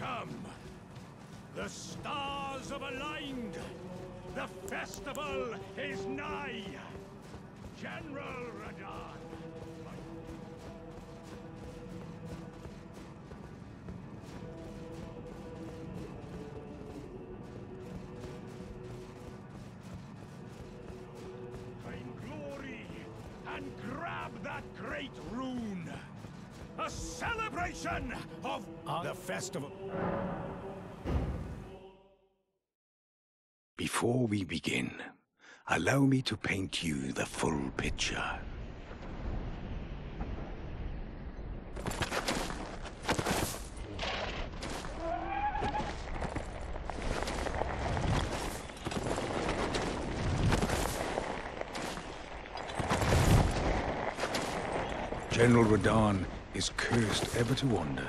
Welcome! The stars have aligned! The festival is nigh! General Radahn! Find glory and grab that great rune! A celebration of the festival! Before we begin, allow me to paint you the full picture. General Radahn is cursed ever to wander.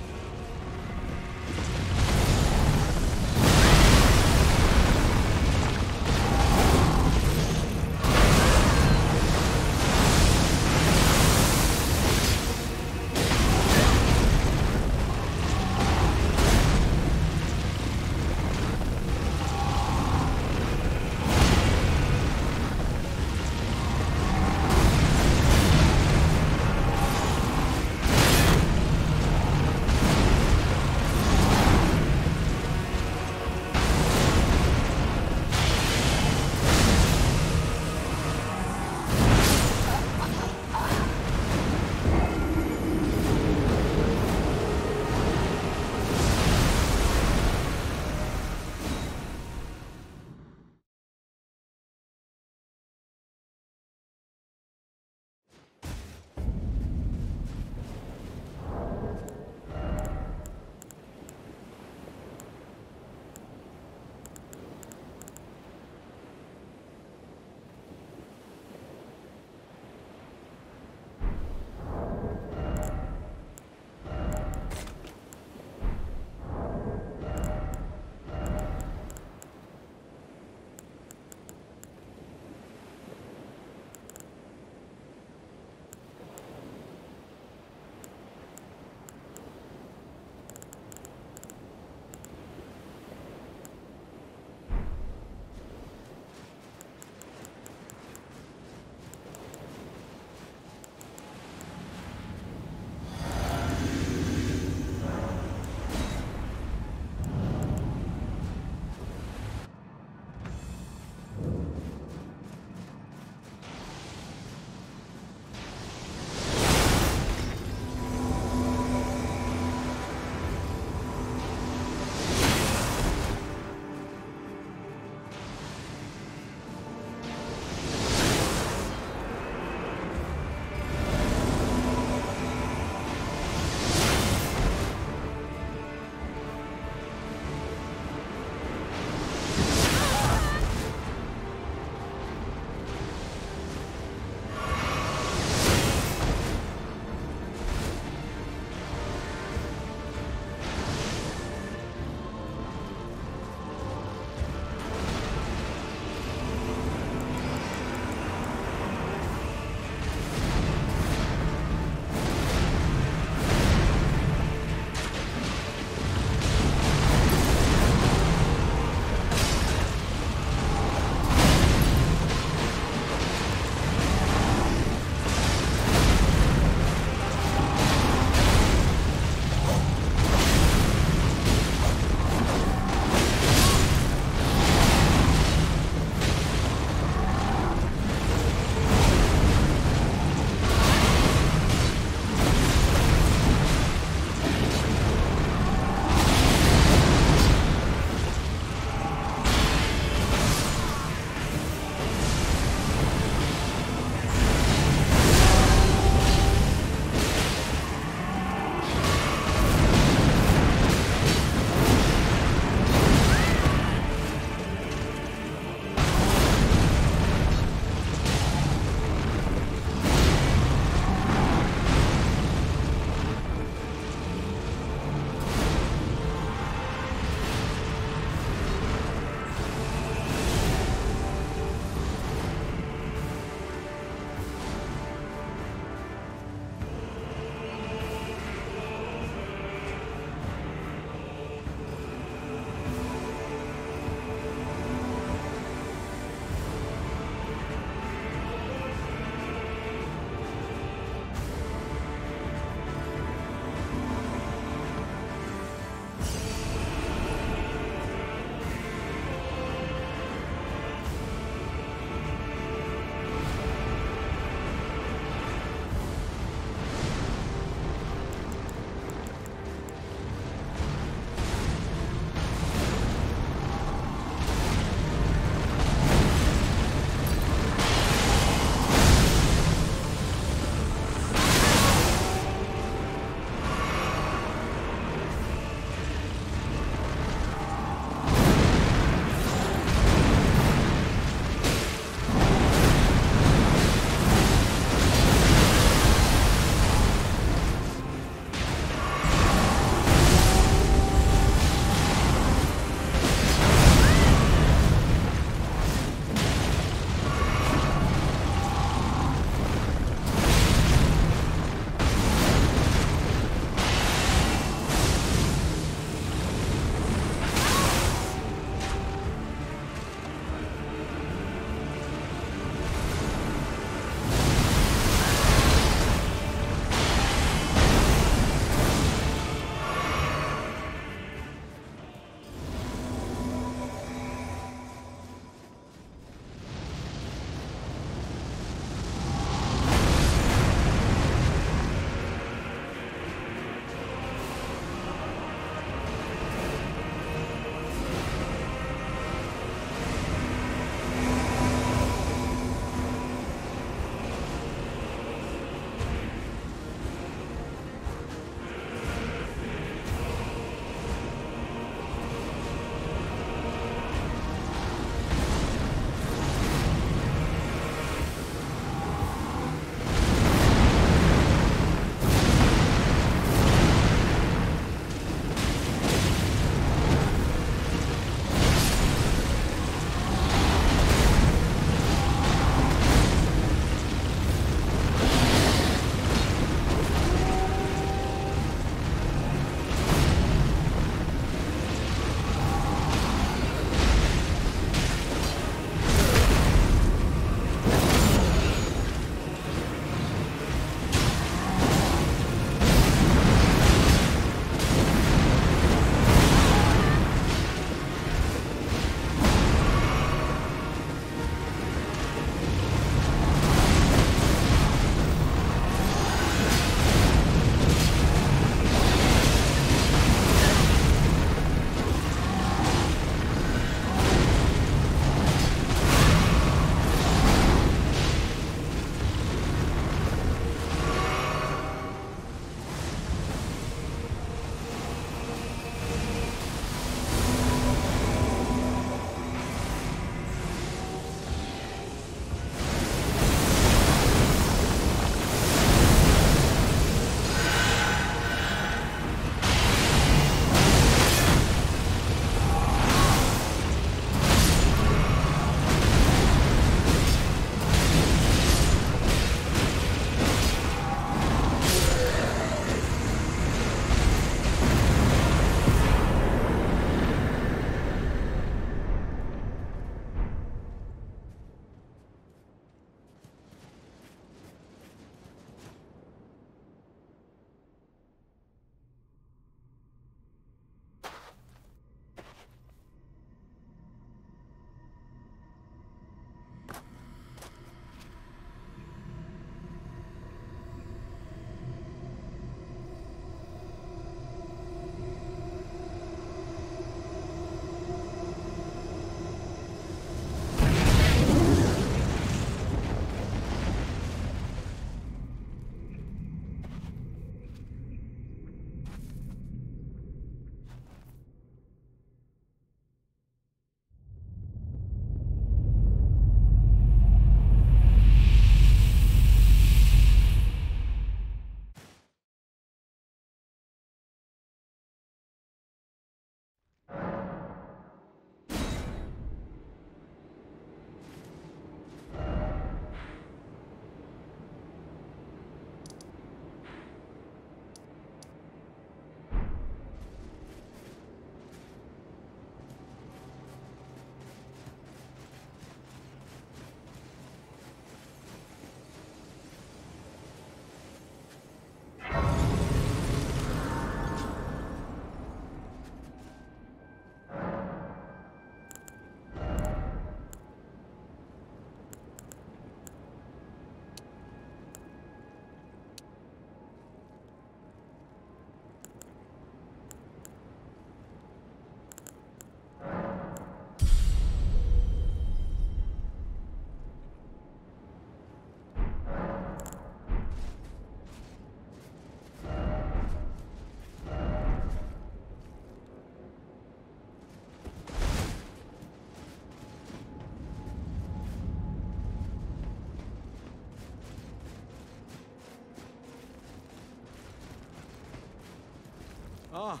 Ah,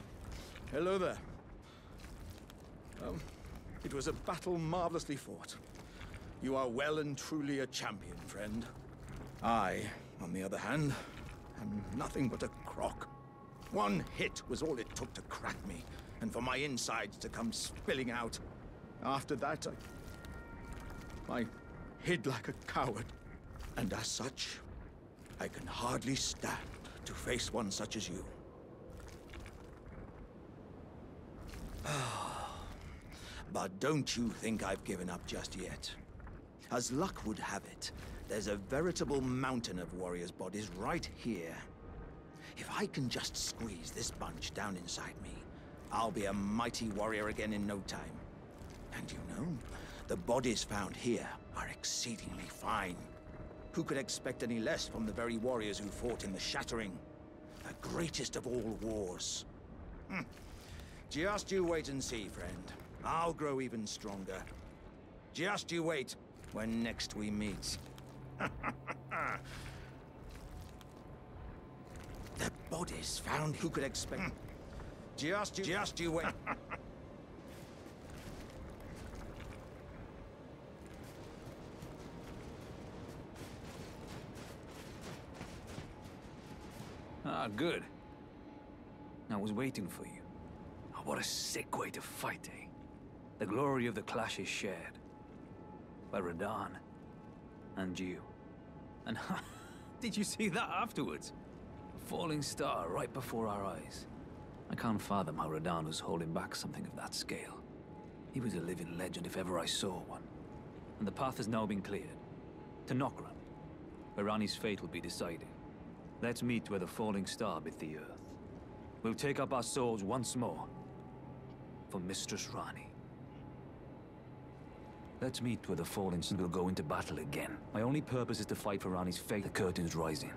hello there. Um, it was a battle marvelously fought. You are well and truly a champion, friend. I, on the other hand, am nothing but a crock. One hit was all it took to crack me, and for my insides to come spilling out. After that, I... I hid like a coward. And as such, I can hardly stand to face one such as you. But don't you think I've given up just yet. As luck would have it, there's a veritable mountain of warriors' bodies right here. If I can just squeeze this bunch down inside me, I'll be a mighty warrior again in no time. And you know, the bodies found here are exceedingly fine. Who could expect any less from the very warriors who fought in the Shattering? The greatest of all wars. Hmm. Just you wait and see, friend. I'll grow even stronger. Just you wait when next we meet. the bodies found who could expect... Just you, just you wait. Ah, good. I was waiting for you. What a sick way to fight, eh? The glory of the clash is shared. By Radahn. And you. And did you see that afterwards? A falling star right before our eyes. I can't fathom how Radahn was holding back something of that scale. He was a living legend if ever I saw one. And the path has now been cleared. To Nokron, where Ranni's fate will be decided. Let's meet where the falling star bit the earth. We'll take up our swords once more. For Mistress Ranni. Let's meet where the fallen will go into battle again. My only purpose is to fight for Ranni's fate. The curtain's rising.